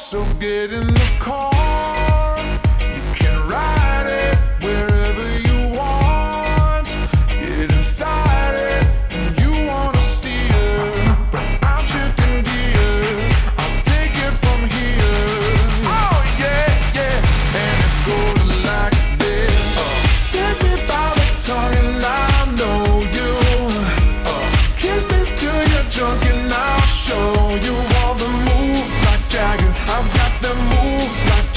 So get in the car.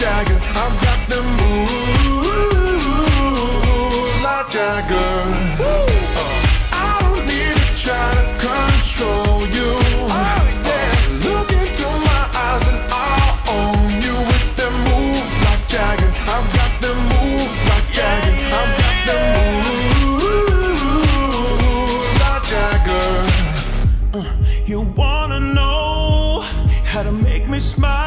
Jagger. I've got the moves like Jagger. I don't need to try to control you. Oh, Look into my eyes and I'll own you with the moves like Jagger. I've got the moves like Jagger. I've got the moves like Jagger. Uh, you wanna know how to make me smile?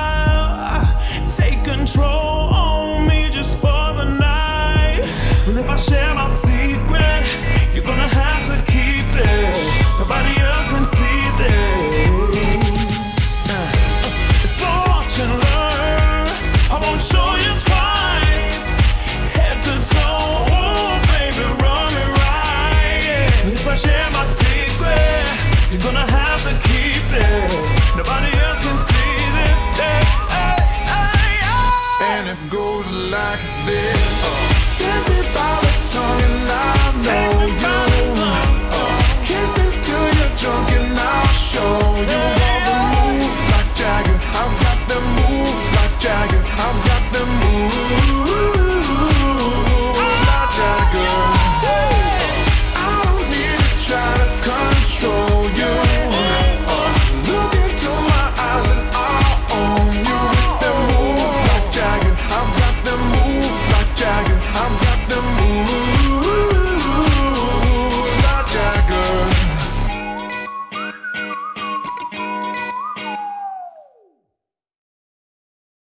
If I share my secret, you're gonna have to keep it. Nobody else can see this. Hey, hey, hey, and it goes like this. Oh. Tell me about the tongue and eye.